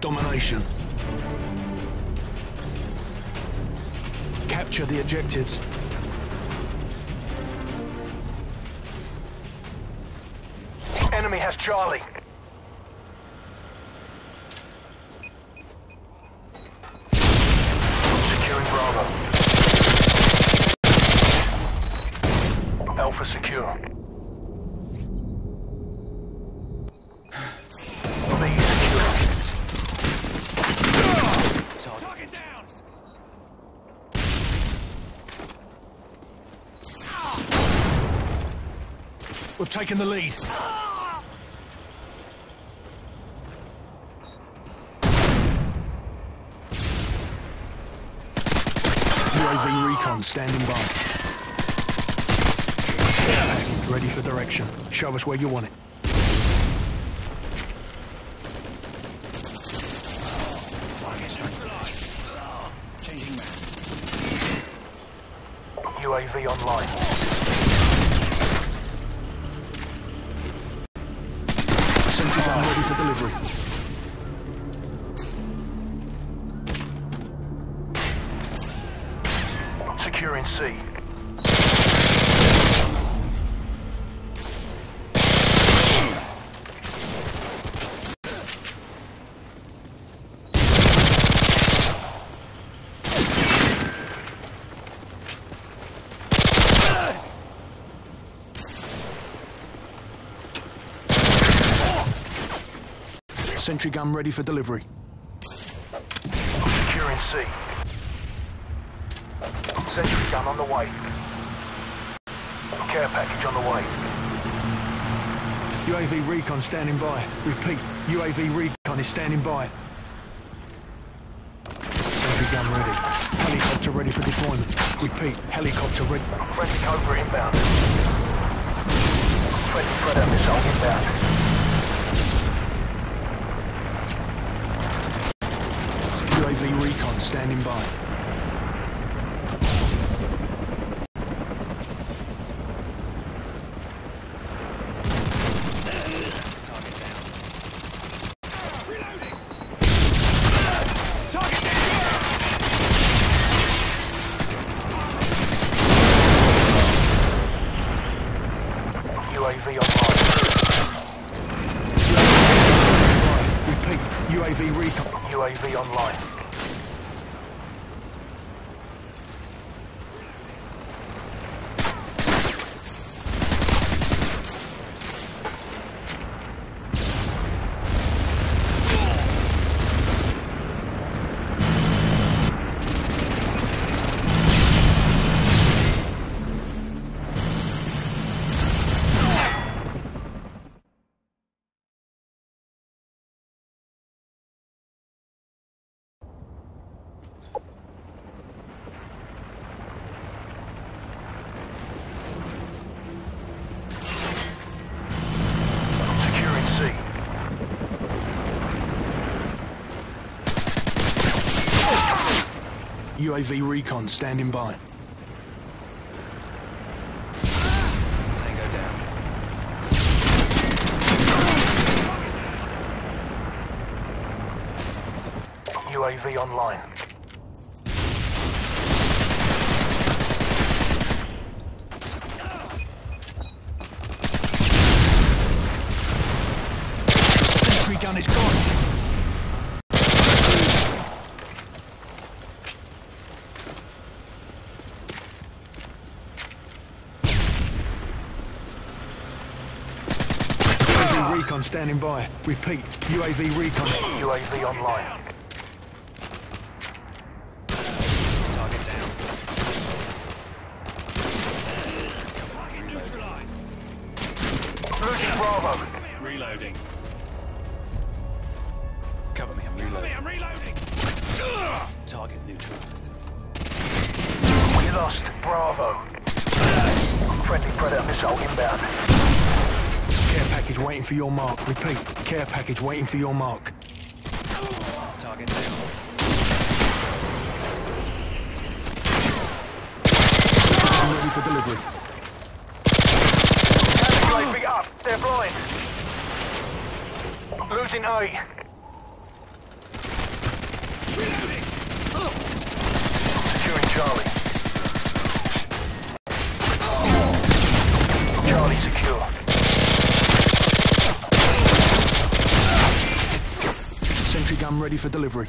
Domination. Capture the objectives. Enemy has Charlie. Securing Bravo. Alpha secure. We've taken the lead. UAV recon standing by. Ready for direction. Show us where you want it. UAV online. Delivery. Securing C. Sentry gun ready for delivery. Securing C. Sentry gun on the way. Care package on the way. UAV recon standing by. Repeat, UAV recon is standing by. Sentry gun ready. Helicopter ready for deployment. Repeat, helicopter ready. Friendly Cobra inbound. Friendly Predator missile inbound. UAV recon standing by. Target down. Reloading! Target down! UAV online. Repeat. UAV recon. UAV online. UAV recon standing by. Tango down. UAV online. Sentry gun is gone. UAV recon standing by. Repeat, UAV recon. UAV online. Target down. Target neutralized. Losing Bravo. Reloading. Cover me, I'm reloading. I'm reloading! Target neutralized. We lost Bravo. Friendly Predator missile inbound. Care package waiting for your mark. Repeat, care package waiting for your mark. Target down. I'm ready for delivery. UAV up. They're blind. Losing A. Sentry ready for delivery.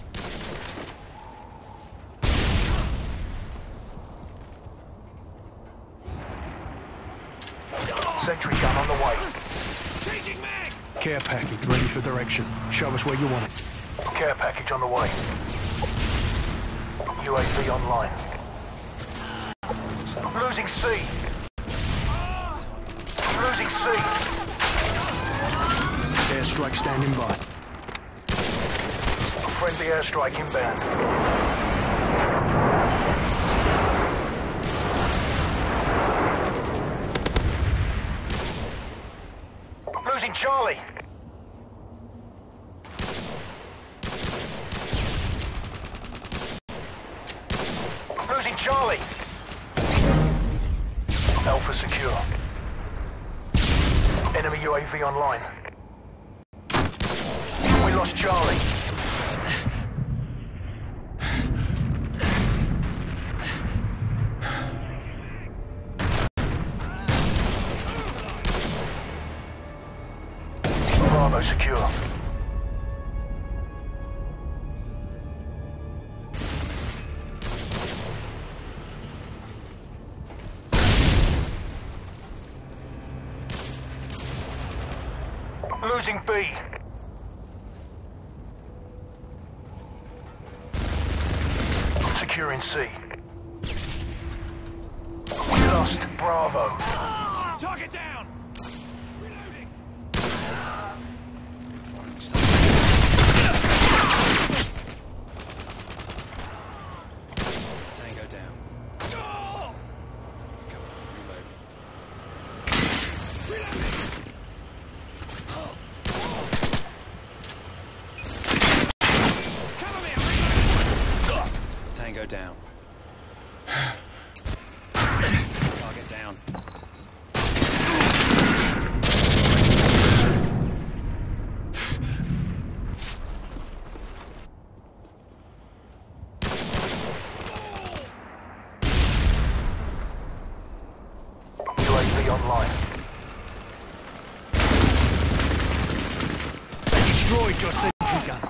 Sentry gun on the way. Changing mag! Care package ready for direction. Show us where you want it. Care package on the way. UAV online. Losing C. Losing C. Airstrike standing by. Friendly airstrike inbound. Losing Charlie. Losing Charlie. Alpha secure. Enemy UAV online. We lost Charlie. Secure. Losing B. Securing C. We lost Bravo. Target down! Reloading! Tango down. Come on, reload. Reloading! Cover me, I'm reloading! Tango down. Target down. UAV online. Destroyed your sentry gun.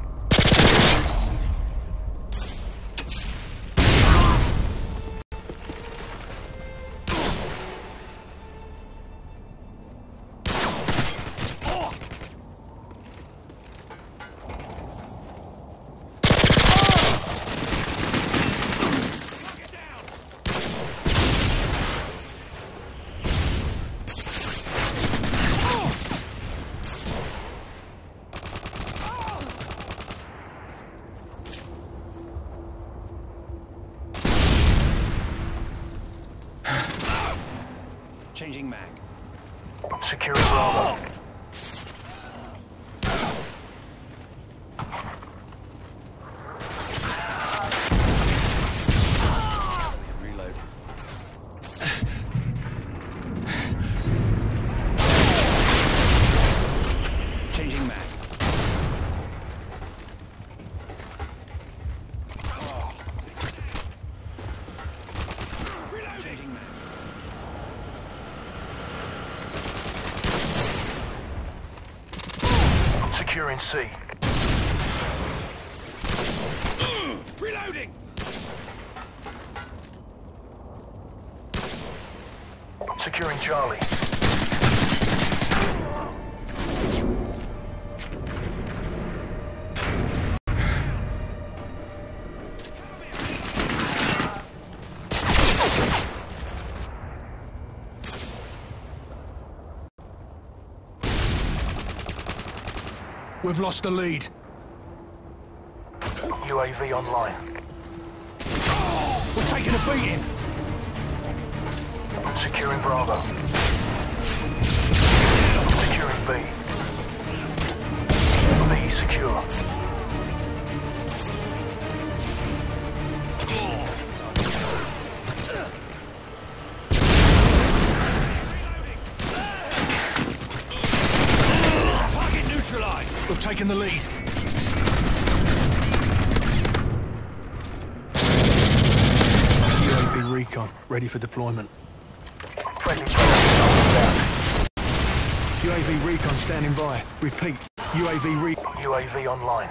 Securing Bravo. Reload. Changing mag. Changing mag. Securing C. Reloading! Securing Charlie. We've lost the lead. UAV online. We're taking a beating. Securing Bravo. Securing B. B secure. taken the lead. UAV recon, ready for deployment. UAV recon standing by. Repeat, UAV Recon. UAV online.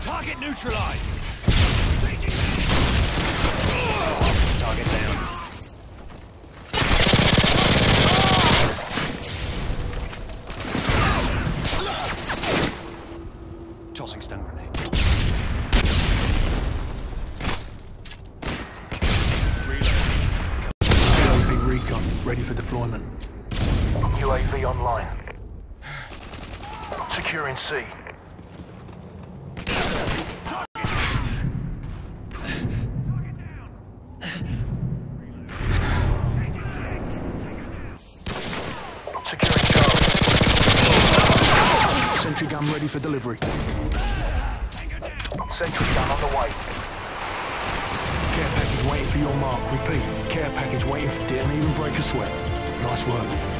Target neutralized. Target down. Tossing stun grenade. UAV recon, ready for deployment. UAV online. Securing C. Securing Charlie. Sentry gun ready for delivery. Sentry gun on the way. Care package waiting for your mark. Repeat, care package waiting for... Didn't even break a sweat. Nice work.